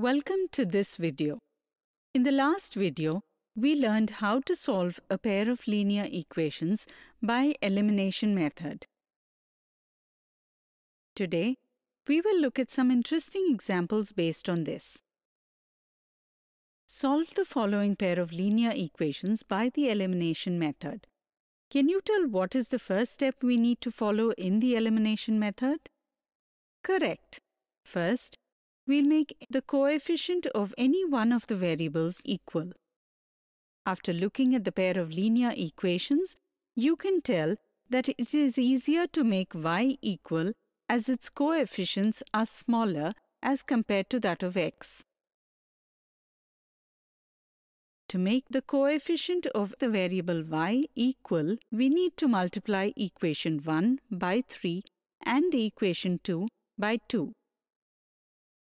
Welcome to this video. In the last video, we learned how to solve a pair of linear equations by elimination method. Today, we will look at some interesting examples based on this. Solve the following pair of linear equations by the elimination method. Can you tell what is the first step we need to follow in the elimination method? Correct. First, we'll make the coefficient of any one of the variables equal. After looking at the pair of linear equations, you can tell that it is easier to make y equal as its coefficients are smaller as compared to that of x. To make the coefficient of the variable y equal, we need to multiply equation 1 by 3 and the equation 2 by 2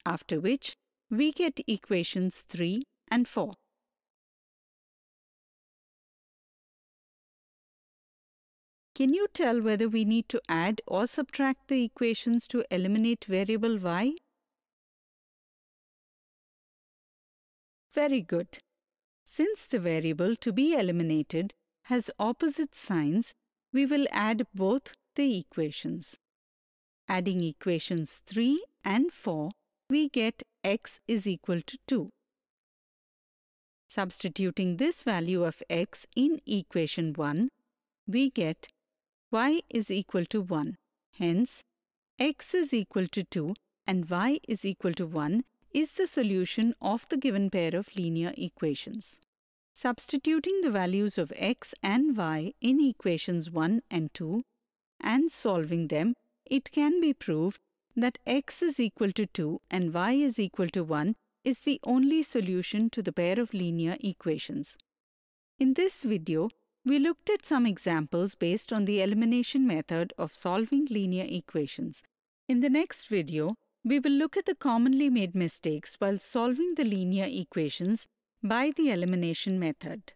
after which we get equations 3 and 4. Can you tell whether we need to add or subtract the equations to eliminate variable y? Very good. Since the variable to be eliminated has opposite signs, we will add both the equations. Adding equations 3 and 4 we get x is equal to 2. Substituting this value of x in equation 1, we get y is equal to 1. Hence, x is equal to 2 and y is equal to 1 is the solution of the given pair of linear equations. Substituting the values of x and y in equations 1 and 2 and solving them, it can be proved that x is equal to 2 and y is equal to 1 is the only solution to the pair of linear equations. In this video, we looked at some examples based on the elimination method of solving linear equations. In the next video, we will look at the commonly made mistakes while solving the linear equations by the elimination method.